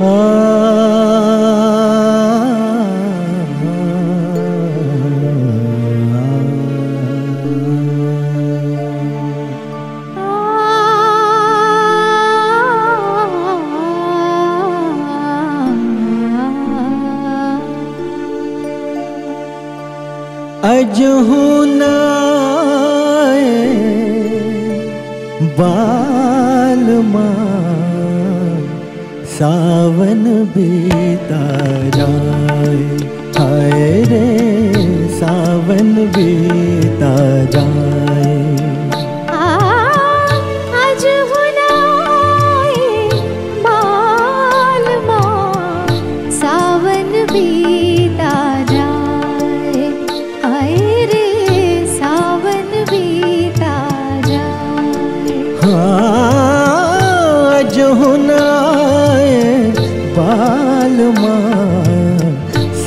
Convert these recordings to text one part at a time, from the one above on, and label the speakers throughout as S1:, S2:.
S1: Oh. अजहुना बाल सावन बीता जाए हाय रे सावन बीता जाए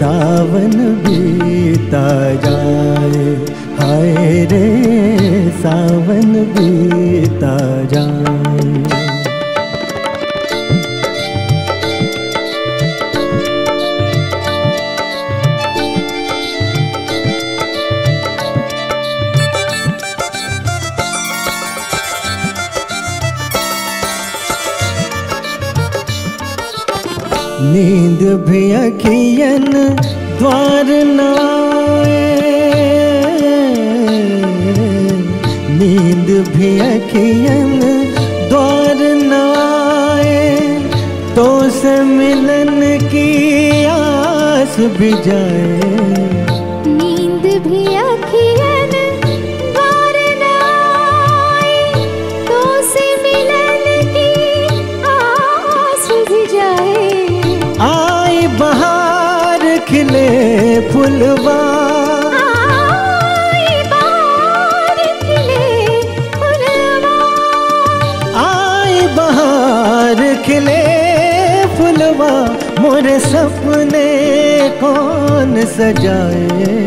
S2: सावन बीता
S1: जाए। हाय रे सावन बीता जाए नींद भी अखियन द्वार नाए नींद भी अखियन द्वार नाए तो से मिलन की आस भी जाए। फुलवा। आई बाहर खिले फुलवा। मोरे सपने कौन सजाए?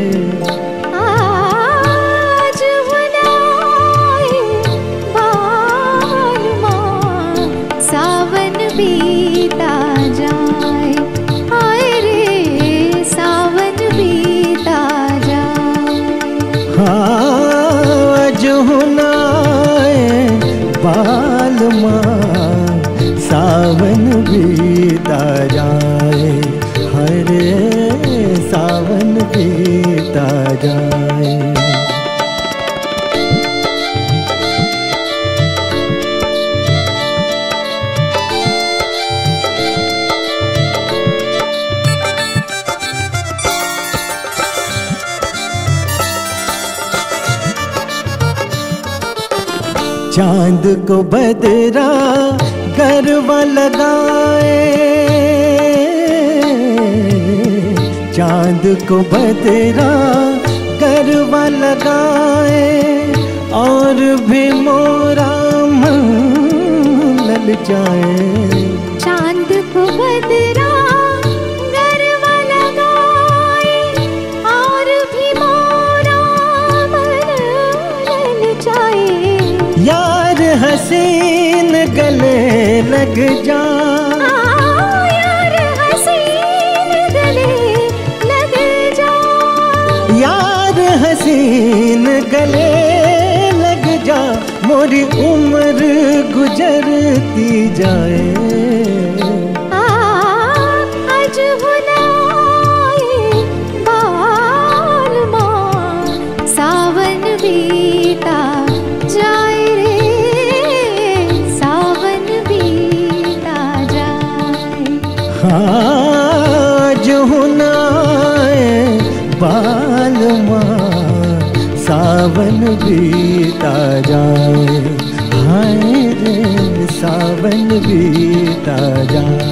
S1: चाँद को बदरा गरबा लगाए। चाँद को बदरा गरबा लगाए। और भी मोरा मन लल जाए। हसीन गले लग जा।
S2: यार हसीन गले लग जा।
S1: हसीन गले लग जा। मोरी उम्र गुजरती जाए। आज हुनाए बाल सावन बीता जाए। हाय रे सावन बीता जाए।